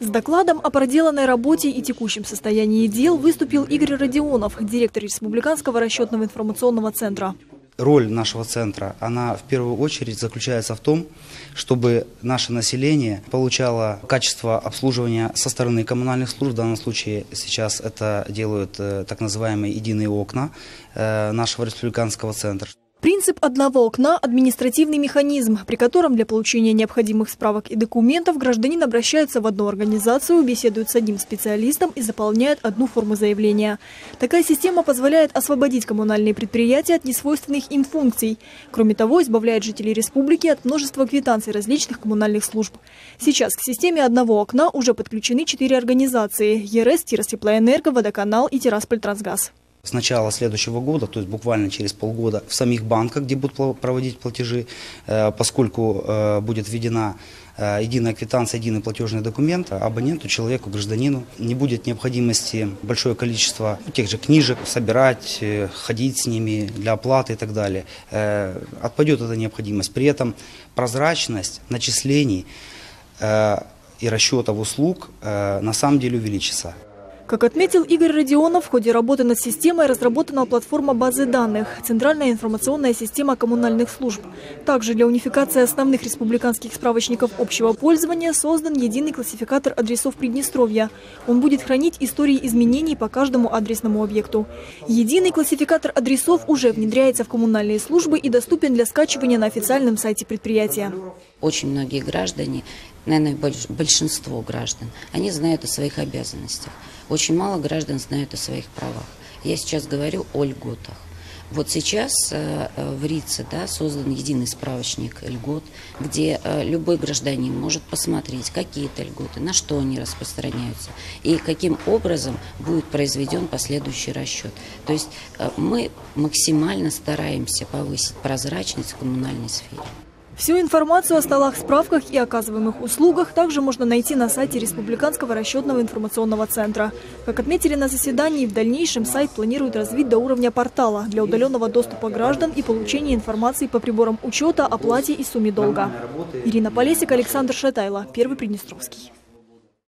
С докладом о проделанной работе и текущем состоянии дел выступил Игорь Родионов, директор Республиканского расчетного информационного центра. Роль нашего центра, она в первую очередь заключается в том, чтобы наше население получало качество обслуживания со стороны коммунальных служб. В данном случае сейчас это делают э, так называемые единые окна э, нашего республиканского центра. Принцип одного окна – административный механизм, при котором для получения необходимых справок и документов гражданин обращается в одну организацию, беседует с одним специалистом и заполняет одну форму заявления. Такая система позволяет освободить коммунальные предприятия от несвойственных им функций. Кроме того, избавляет жителей республики от множества квитанций различных коммунальных служб. Сейчас к системе одного окна уже подключены четыре организации – ЕРС, Тиростеплоэнерго, Водоканал и Тирасполь-Трансгаз. С начала следующего года, то есть буквально через полгода, в самих банках, где будут проводить платежи, э, поскольку э, будет введена э, единая квитанция, единый платежный документ, абоненту, человеку, гражданину не будет необходимости большое количество тех же книжек собирать, ходить с ними для оплаты и так далее. Отпадет эта необходимость. При этом прозрачность начислений и расчетов услуг на самом деле увеличится. Как отметил Игорь Родионов, в ходе работы над системой разработана платформа базы данных «Центральная информационная система коммунальных служб». Также для унификации основных республиканских справочников общего пользования создан единый классификатор адресов Приднестровья. Он будет хранить истории изменений по каждому адресному объекту. Единый классификатор адресов уже внедряется в коммунальные службы и доступен для скачивания на официальном сайте предприятия. Очень многие граждане, наверное, большинство граждан, они знают о своих обязанностях. Очень мало граждан знают о своих правах. Я сейчас говорю о льготах. Вот сейчас э, э, в РИЦе да, создан единый справочник льгот, где э, любой гражданин может посмотреть, какие это льготы, на что они распространяются и каким образом будет произведен последующий расчет. То есть мы максимально стараемся повысить прозрачность в коммунальной сфере. Всю информацию о столах, справках и оказываемых услугах также можно найти на сайте Республиканского расчетного информационного центра. Как отметили на заседании, в дальнейшем сайт планируют развить до уровня портала для удаленного доступа граждан и получения информации по приборам учета, оплате и сумме долга. Ирина Полесик, Александр Шатайло, Первый Приднестровский.